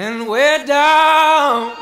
and we're down.